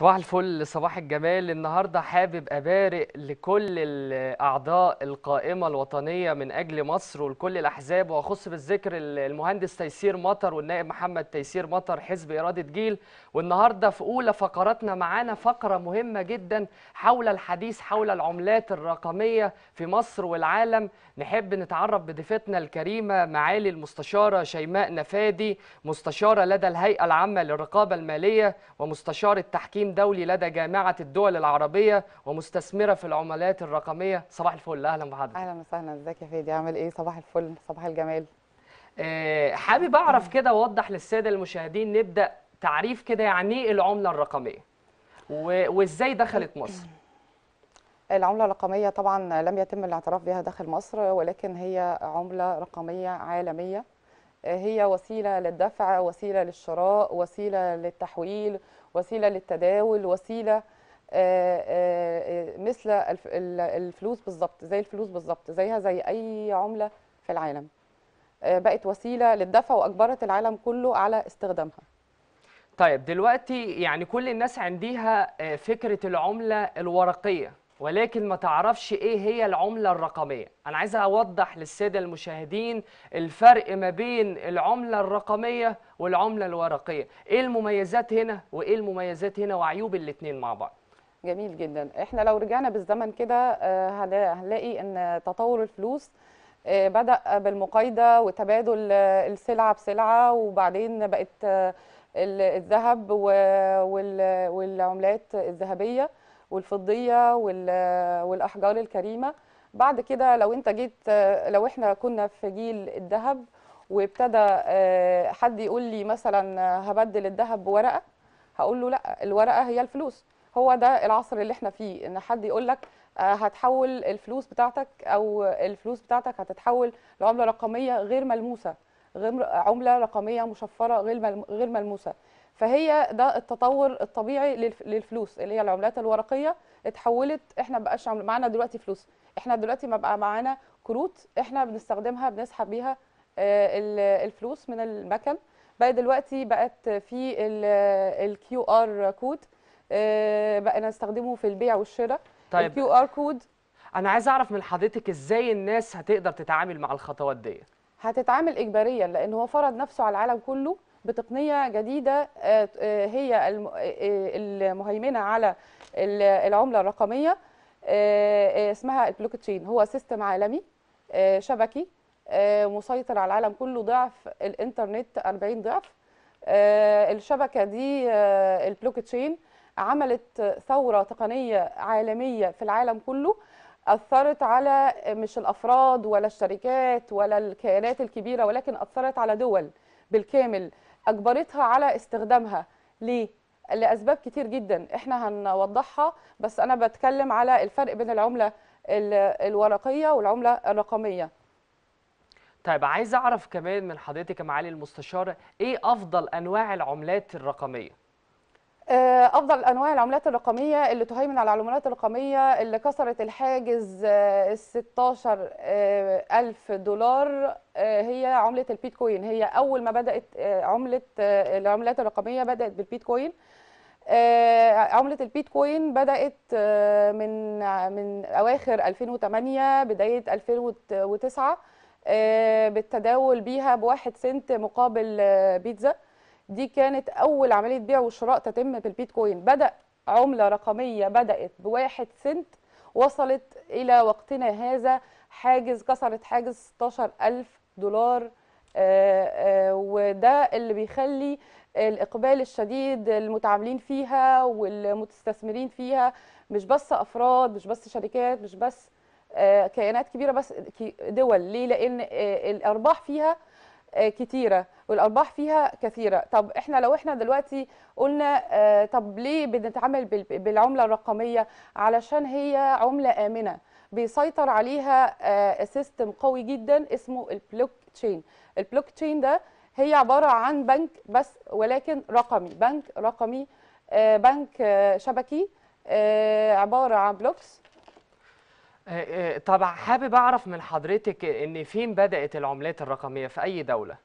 صباح الفل صباح الجمال. النهارده حابب أبارك لكل الأعضاء القائمة الوطنية من أجل مصر ولكل الأحزاب وأخص بالذكر المهندس تيسير مطر والنائب محمد تيسير مطر حزب إرادة جيل. والنهاردة في أولى فقراتنا معانا فقرة مهمة جدا حول الحديث حول العملات الرقمية في مصر والعالم. نحب نتعرف بضيفتنا الكريمة معالي المستشارة شيماء نفادي مستشارة لدى الهيئة العامة للرقابة المالية ومستشار دولي لدى جامعة الدول العربية ومستثمرة في العملات الرقمية. صباح الفل. أهلا بحضرتك. أهلا وسهلا. إزيك يا فادي؟ عامل إيه؟ صباح الفل. صباح الجمال. آه، حابب أعرف كده وأوضح للسادة المشاهدين نبدأ تعريف كده يعني إيه العملة الرقمية و- وإزاي دخلت مصر؟ العملة الرقمية طبعا لم يتم الاعتراف بها داخل مصر ولكن هي عملة رقمية عالمية. آه، هي وسيلة للدفع وسيلة للشراء وسيلة للتحويل وسيلة للتداول وسيلة آه، آه، مثل الف- ال- الفلوس بالظبط زي الفلوس بالظبط زيها زي أي عملة في العالم. آه، بقت وسيلة للدفع وأجبرت العالم كله على استخدامها. طيب دلوقتي يعني كل الناس عندها آه، فكرة العملة الورقية. ولكن ما تعرفش إيه هي العملة الرقمية. أنا عايز أوضح للسادة المشاهدين الفرق ما بين العملة الرقمية والعملة الورقية. إيه المميزات هنا وايه المميزات هنا وعيوب الاتنين مع بعض؟ جميل جدا. إحنا لو رجعنا بالزمن كده آه، هنلا- هنلاقي إن تطور الفلوس آه، بدأ بالمقايضة وتبادل آه، السلعة بسلعة وبعدين بقت ال- الذهب والعملات الذهبية. والفضية وال- والأحجار الكريمة. بعد كده لو انت جيت لو إحنا كنا في جيل الذهب وابتدى آه، حد يقول لي مثلا هبدل الذهب بورقة هقول له لأ الورقة هي الفلوس. هو ده العصر اللي إحنا فيه إن حد يقول لك آه، هتحول الفلوس بتاعتك أو الفلوس بتاعتك هتتحول لعملة رقمية غير ملموسة غير عملة رقمية مشفرة غير غير ملموسة. فهي ده التطور الطبيعي للف- للفلوس اللي هي العملات الورقية اتحولت إحنا مبقاش عمل- معانا دلوقتي فلوس. إحنا دلوقتي ما بقى معانا كروت إحنا بنستخدمها بنسحب بيها آه، ال- الفلوس من المكن. بقى دلوقتي بقت في ال QR code بقى نستخدمه في البيع والشراء. طيب. ال QR code أنا عايز أعرف من حضرتك إزاي الناس هتقدر تتعامل مع الخطوات دي هتتعامل اجباريا لأن هو فرض نفسه على العالم كله بتقنية جديدة آه، آه، هي آه، المهيمنة على ال- العملة الرقمية اسمها البلوك تشين هو system عالمي شبكي مسيطر على العالم كله ضعف الإنترنت 40 ضعف. الشبكة دي البلوك تشين عملت ثورة تقنية عالمية في العالم كله أثرت على مش الأفراد ولا الشركات ولا الكيانات الكبيرة ولكن أثرت على دول بالكامل. أجبرتها على استخدامها ليه؟ لأسباب كتير جدا إحنا هنوضحها بس أنا بتكلم على الفرق بين العملة ال- الورقية والعملة الرقمية طيب عايز أعرف كمان من حضرتك يا معالي المستشارة إيه أفضل أنواع العملات الرقمية آه، أفضل أنواع العملات الرقمية اللي تهيمن على العملات الرقمية اللي كسرت الحاجز ال 16 آه، دولار آه، هي عملة البيتكوين. هي أول ما بدأت آه، عملة آه، العملات الرقمية بدأت بالبيتكوين. آه، عملة البيتكوين بدأت آه، من من أواخر 2008 بداية 2009 آه، بالتداول بيها بواحد سنت مقابل آه، بيتزا. دي كانت أول عملية بيع وشراء تتم بالبيتكوين. بدأ عملة رقمية بدأت بواحد سنت وصلت إلى وقتنا هذا حاجز كسرت حاجز 16 ألف دولار. آه، آه، وده اللي بيخلي الإقبال الشديد المتعاملين فيها والمستثمرين فيها مش بس أفراد مش بس شركات مش بس آه، كيانات كبيرة بس دول. ليه؟ لأن الأرباح فيها آه، كتيرة والأرباح فيها كثيرة. طب إحنا لو إحنا دلوقتي قلنا آه، طب ليه بنتعامل بال- بالعملة الرقمية؟ علشان هي عملة آمنة. بيسيطر عليها آه، system قوي جدا اسمه البلوك تشين البلوك تشين ده هي عبارة عن بنك بس ولكن رقمي. بنك رقمي آه، بنك آه، شبكي آه، عبارة عن blocks آه، آه، طب حابب أعرف من حضرتك إن فين بدأت العملات الرقمية؟ في أي دولة؟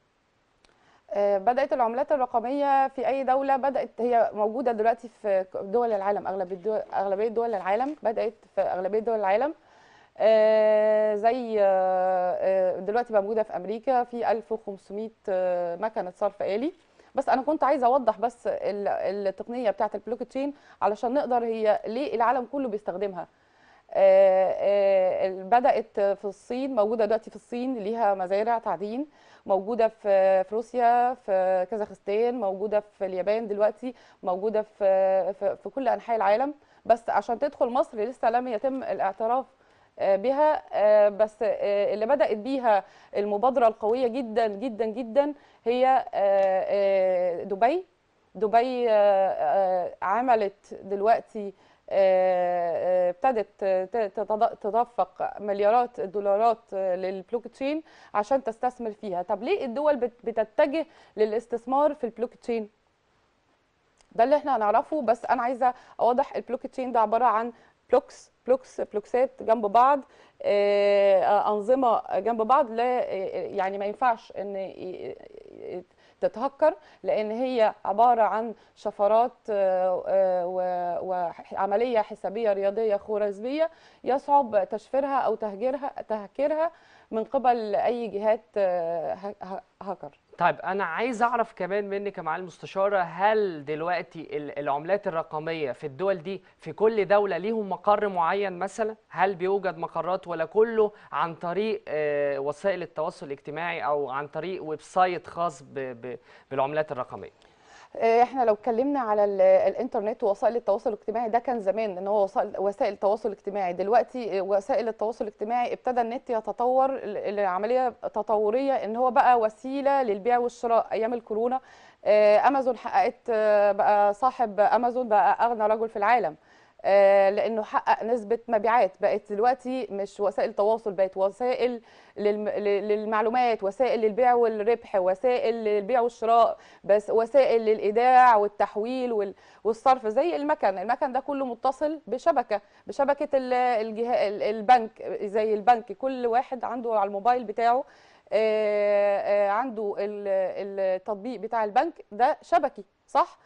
آه، بدأت العملات الرقمية في أي دولة بدأت هي موجودة دلوقتي في دول العالم أغلبية دول أغلبية دول العالم بدأت في أغلبية دول العالم. زي دلوقتي بقى موجودة في أمريكا في 1500 آه، مكنة صرف آلي. بس أنا كنت عايزة أوضح بس ال- التقنية بتاعة البلوك تشين علشان نقدر هي ليه العالم كله بيستخدمها. آه، آه، بدأت في الصين موجودة دلوقتي في الصين ليها مزارع تعدين موجودة في في روسيا في كازاخستان موجودة في اليابان دلوقتي موجودة في في, كل أنحاء العالم. بس عشان تدخل مصر لسه لم يتم الاعتراف آه، بها بس اللي بدأت بيها المبادرة القوية جدا جدا جدا هي دبي. دبي عملت دلوقتي ابتدت تدفق مليارات الدولارات آه، للبلوك تشين عشان تستثمر فيها. طب ليه الدول بت- بتتجه للاستثمار في البلوك تشين ده اللي إحنا هنعرفه بس أنا عايزة أوضح البلوك تشين ده عبارة عن blocks blocks بلوكسات جنب بعض آه، أنظمة جنب بعض لا آه، يعني ما ينفعش إن تتهكر لأن هي عبارة عن شفرات آه، آه، وعملية حسابية رياضية خوارزميه يصعب تشفيرها أو تهجيرها تهكيرها من قبل أي جهات آه، هاكر. طيب أنا عايز أعرف كمان منك يا معالي المستشارة هل دلوقتي ال- العملات الرقمية في الدول دي في كل دولة ليهم مقر معين مثلا؟ هل بيوجد مقرات ولا كله عن طريق آه، وسائل التواصل الاجتماعي أو عن طريق website خاص بالعملات الرقمية؟ إحنا لو اتكلمنا على ال- الإنترنت ووسائل التواصل الاجتماعي ده كان زمان إن هو وسائل وسائل التواصل الاجتماعي. دلوقتي آه، وسائل التواصل الاجتماعي ابتدى النت يتطور لعمليه تطورية إن هو بقى وسيلة للبيع والشراء أيام الكورونا. آه، أمازون حققت آه، بقى صاحب أمازون بقى أغنى رجل في العالم. آه، لأنه حقق نسبة مبيعات. بقت دلوقتي مش وسائل تواصل بقت وسائل للمعلومات وسائل للبيع والربح وسائل للبيع والشراء بس وسائل للإيداع والتحويل وال- والصرف زي المكن المكن ده كله متصل بشبكة بشبكة البنك. زي البنك كل واحد عنده على الموبايل بتاعه آه، آه، عنده ال- التطبيق بتاع البنك ده شبكي صح؟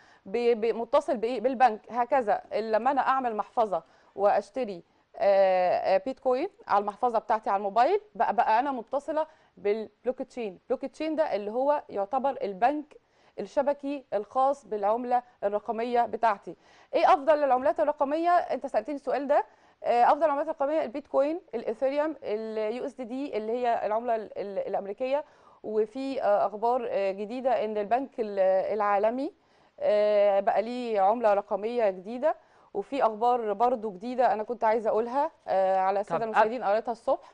متصل بالبنك. هكذا. لما أنا أعمل محفظة وأشتري آه، آه، بيتكوين على المحفظة بتاعتي على الموبايل بقى بقى أنا متصلة بال blockchain blockchain ده اللي هو يعتبر البنك الشبكي الخاص بالعملة الرقمية بتاعتي. إيه أفضل العملات الرقمية؟ أنت سألتني السؤال ده. آه، أفضل العملات الرقمية البيتكوين الإيثيريوم ال USDT اللي هي العملة ال- ال- الأمريكية. وفي أخبار جديدة إن البنك ال- العالمي بقى ليه عملة رقمية جديدة. وفي أخبار برضو جديدة أنا كنت عايزة أقولها آه، على الساده المشاهدين قريتها الصبح.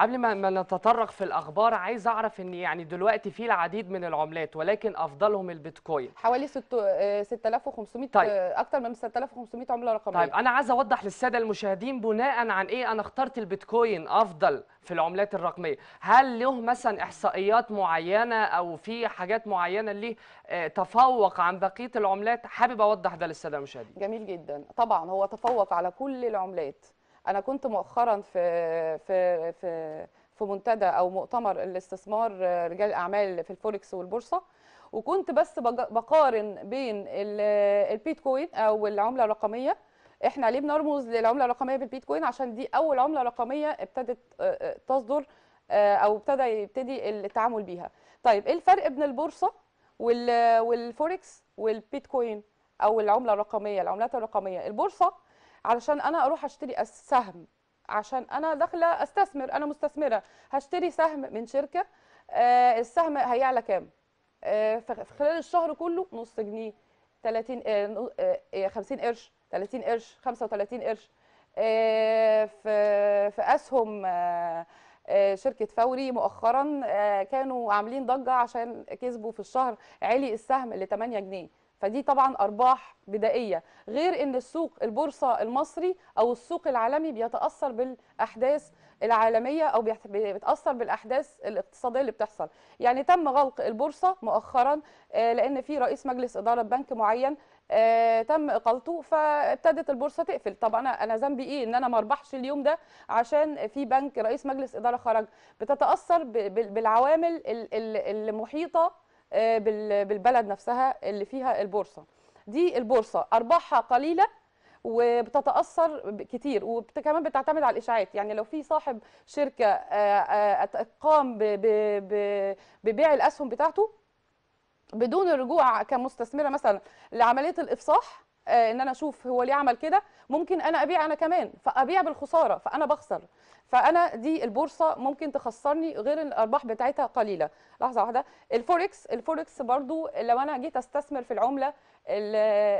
قبل ما ما نتطرق في الأخبار عايز أعرف إن يعني دلوقتي في العديد من العملات ولكن أفضلهم البيتكوين. حوالي ست- آه، 6500 طيب. آه، أكتر من 6500 عملة رقمية. طيب أنا عايز أوضح للسادة المشاهدين بناء عن إيه أنا اخترت البيتكوين أفضل في العملات الرقمية؟ هل له مثلا إحصائيات معينة أو في حاجات معينة اللي آه، تفوق عن بقية العملات؟ حابب أوضح ده للسادة المشاهدين. جميل جدا. طبعا هو تفوق على كل العملات. أنا كنت مؤخرا في في في في منتدى أو مؤتمر الاستثمار رجال الأعمال في الفوركس والبورصة وكنت بس بقارن بين ال- البيتكوين أو العملة الرقمية. إحنا ليه بنرمز للعملة الرقمية بالبيتكوين؟ عشان دي أول عملة رقمية ابتدت آه، آه، تصدر آه، أو ابتدى يبتدي التعامل بيها. طيب إيه الفرق بين البورصة وال- والفوركس والبيتكوين أو العملة الرقمية العملات الرقمية؟ البورصة علشان أنا أروح أشتري سهم. عشان أنا داخلة أستثمر أنا مستثمرة. هشتري سهم من شركة آه، السهم هيعلى كام؟ آه، في خلال الشهر كله نص جنيه. 30 آه، نو- آه، 50 قرش. 30 قرش 35 قرش. في في أسهم شركة فوري مؤخرا كانوا عاملين ضجة عشان كسبوا في الشهر عالي السهم ل 8 جنيه. فدي طبعا أرباح بدائية غير إن السوق البورصة المصري أو السوق العالمي بيتأثر بالأحداث العالمية أو بيتأثر بالأحداث الاقتصادية اللي بتحصل. يعني تم غلق البورصة مؤخرا آه، لأن في رئيس مجلس إدارة بنك معين آه، تم إقالته فابتدت البورصة تقفل. طب أنا أنا ذنبي إيه؟ إن أنا ما أربحش اليوم ده عشان في بنك رئيس مجلس إدارة خرج. بتتأثر بالعوامل ال- ال- المحيطة بالبلد نفسها اللي فيها البورصة. دي البورصة أرباحها قليلة وبتتأثر كتير وكمان بتعتمد على الإشاعات. يعني لو في صاحب شركة آه، آه، قام ببيع الأسهم بتاعته بدون الرجوع كمستثمرة مثلا لعملية الإفصاح آه، إن أنا أشوف هو ليه عمل كده ممكن أنا أبيع أنا كمان فأبيع بالخسارة فأنا بخسر. فأنا دي البورصة ممكن تخسرني غير الأرباح بتاعتها قليلة. لحظة واحدة. الفوركس الفوركس برضو لو أنا جيت أستثمر في العملة ال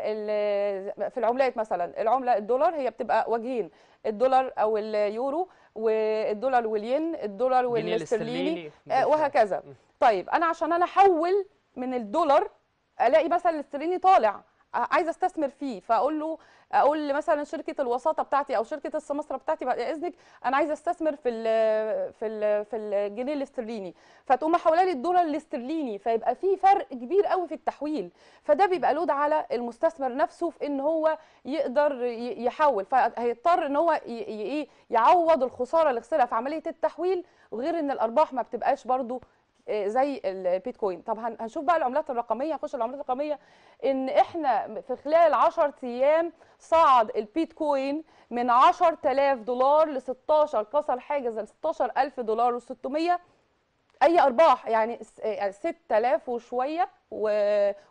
ال في العملات مثلا العملة الدولار هي بتبقى وجهين الدولار أو اليورو والدولار والين الدولار والإسترليني الاسترليني. آه، وهكذا. طيب أنا عشان أنا أحول من الدولار ألاقي مثلا الإسترليني طالع. ع- عايزة أستثمر فيه فأقول له أقول مثلا شركة الوساطة بتاعتي أو شركة السمسره بتاعتي بعد إذنك أنا عايزة أستثمر في ال في ال في الجنيه الاسترليني. فتقوم محوله لي الدولار الاسترليني فيبقى في فرق كبير قوي في التحويل. فده بيبقى لود على المستثمر نفسه في إن هو يقدر يحول. فهيضطر إن هو إيه يعوض الخسارة اللي خسرها في عملية التحويل غير إن الأرباح ما بتبقاش برضو زي البيتكوين. طب هن- هنشوف بقى العملات الرقمية. هنخش العملات الرقمية. إن إحنا في خلال 10 أيام صعد البيتكوين من 10000 دولار ل 16 كسر حاجز ال 16000 دولار و600 أي أرباح يعني س- آه، 6000 وشوية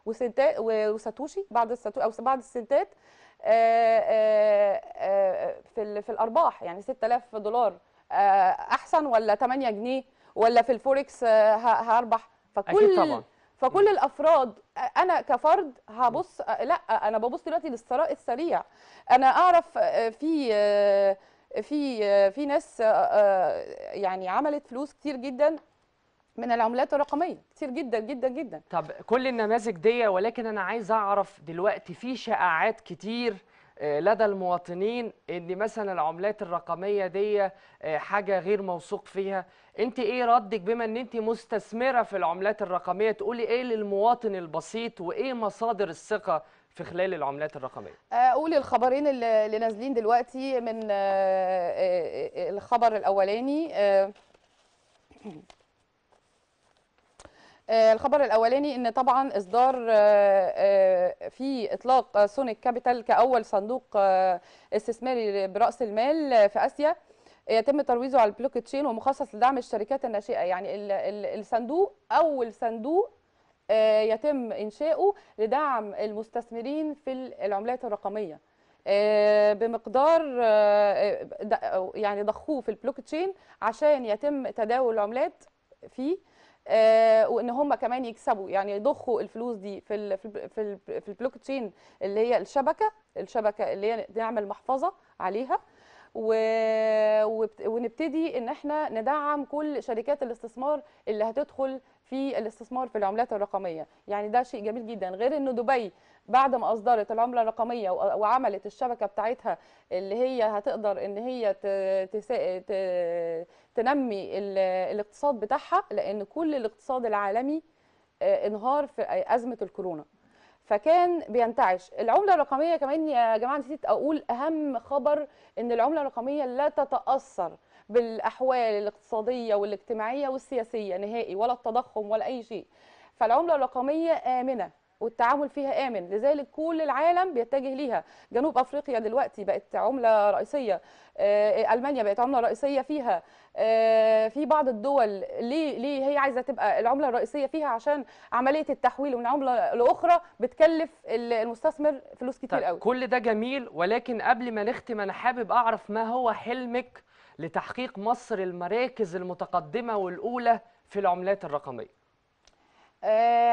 وسنتات وساتوشي بعد الساتو أو بعد السنتات آه، آه، في في الأرباح. يعني 6000 دولار أحسن ولا 8 جنيه؟ ولا في الفوركس آه، هربح. فكل أكيد طبعا. فكل الأفراد أنا كفرد هبص لا أنا ببص دلوقتي للثراء السريع. أنا أعرف في في في ناس يعني عملت فلوس كتير جدا من العملات الرقمية كتير جدا جدا جدا. طب كل النماذج دي ولكن أنا عايز أعرف دلوقتي في شائعات كتير آه، لدى المواطنين إن مثلا العملات الرقمية دي آه، حاجة غير موثوق فيها. أنت إيه ردك بما إن أنت مستثمرة في العملات الرقمية؟ تقولي إيه للمواطن البسيط وإيه مصادر الثقة في خلال العملات الرقمية؟ أقول الخبرين اللي نازلين دلوقتي من آه، آه، آه، الخبر الأولاني. آه، آه، الخبر الأولاني إن طبعا إصدار آه، آه، في إطلاق آه، Sonic Capital كأول صندوق آه، استثماري برأس المال في آسيا يتم ترويجه على البلوك تشين ومخصص لدعم الشركات الناشئة. يعني ال- ال- الصندوق أول صندوق آه، يتم إنشاؤه لدعم المستثمرين في العملات الرقمية. آه، بمقدار آه، يعني ضخوه في البلوك تشين عشان يتم تداول العملات فيه. آه، وإن هم كمان يكسبوا. يعني يضخوا الفلوس دي في ال في ال في, ال في البلوك تشين اللي هي الشبكة الشبكة اللي هي نعمل محفظة عليها. ونبتدي إن إحنا ندعم كل شركات الاستثمار اللي هتدخل في الاستثمار في العملات الرقمية. يعني ده شيء جميل جدا. غير إنه دبي بعد ما أصدرت العملة الرقمية وعملت الشبكة بتاعتها اللي هي هتقدر إن هي. تنمي ال... الاقتصاد بتاعها لأن كل الاقتصاد العالمي آه، انهار في أزمة الكورونا. فكان بينتعش. العملة الرقمية كمان يا جماعة نسيت أقول أهم خبر إن العملة الرقمية لا تتأثر بالأحوال الاقتصادية والاجتماعية والسياسية نهائي ولا التضخم ولا أي شيء. فالعملة الرقمية آمنة. والتعامل فيها آمن. لذلك كل العالم بيتجه ليها. جنوب أفريقيا دلوقتي بقت عملة رئيسية. آه، ألمانيا بقت عملة رئيسية فيها. آه، في بعض الدول ليه ليه هي عايزة تبقى العملة الرئيسية فيها؟ عشان عملية التحويل من عملة لأخرى بتكلف ال- المستثمر فلوس كتير طيب قوي. كل ده جميل ولكن قبل ما نختم أنا حابب أعرف ما هو حلمك لتحقيق مصر المراكز المتقدمة والأولى في العملات الرقمية؟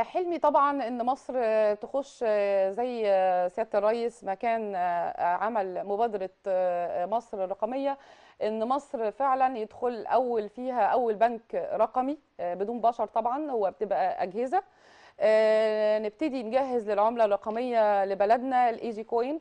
حلمي طبعا إن مصر آه، تخش آه، زي آه، سيادة الرئيس ما كان آه، عمل مبادرة آه، مصر الرقمية إن مصر فعلا يدخل أول فيها أول بنك رقمي آه، بدون بشر طبعا هو بتبقى أجهزة. آه، نبتدي نجهز للعملة الرقمية لبلدنا الايجي كوين آه،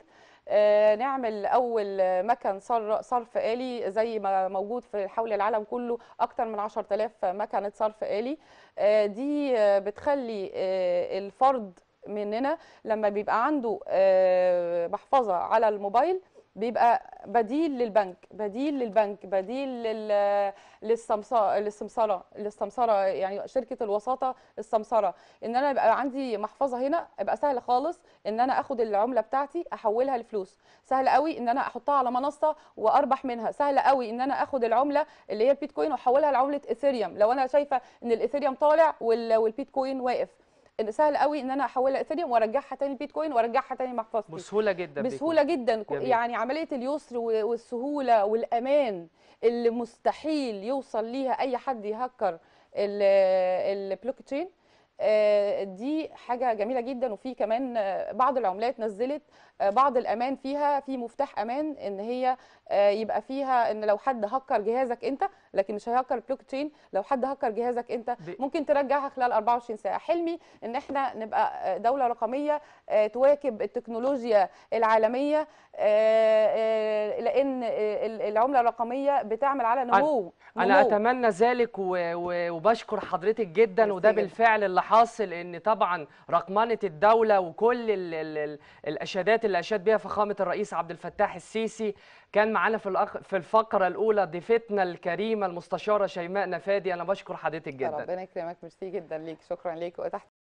نعمل أول مكن صر- صرف آلي زي ما موجود في حول العالم كله أكتر من 10000 مكنة صرف آلي. آه، دي آه، بتخلي آه، الفرد مننا لما بيبقى عنده آه، محفظة على الموبايل بيبقى بديل للبنك بديل للبنك بديل لل للسمسرة للسمسرة يعني شركة الوساطة السمسرة. إن أنا يبقى عندي محفظة هنا يبقى سهل خالص إن أنا آخد العملة بتاعتي أحولها لفلوس. سهل قوي إن أنا أحطها على منصة وأربح منها. سهل قوي إن أنا آخد العملة اللي هي البيتكوين وأحولها لعملة إيثيريوم. لو أنا شايفة إن الإيثيريوم طالع وال- والبيتكوين واقف. إن سهل قوي إن أنا أحولها إيثيريوم وأرجعها تاني البيتكوين وأرجعها تاني محفظتي بسهولة جدا. بسهولة جدا جميل. يعني عملية اليسر والسهولة والأمان اللي مستحيل يوصل ليها أي حد يهكر البلوك تشين آه، دي حاجة جميلة جدا وفي كمان آه، بعض العملات نزلت بعض الأمان فيها في مفتاح أمان إن هي آه، يبقى فيها إن لو حد هكر جهازك أنت لكن مش هيهكر البلوك تشين لو حد هكر جهازك أنت ممكن ترجعها خلال 24 ساعة حلمي إن إحنا نبقى آه، دولة رقمية آه، تواكب التكنولوجيا العالمية لأن ال- العملة الرقمية بتعمل على نمو أنا. أتمنى ذلك. وبشكر حضرتك جدا وده. بالفعل اللي حاصل إن طبعا رقمنة الدولة وكل ال... ال... ال... الأشادات اللي أشاد بها فخامة الرئيس عبد الفتاح السيسي كان معانا في. في الفقرة الأولى ضيفتنا الكريمة المستشارة شيماء نفادي. أنا بشكر حضرتك جدا. ربنا يكرمك. ميرسي جدا ليك. شكرا ليك. وتحت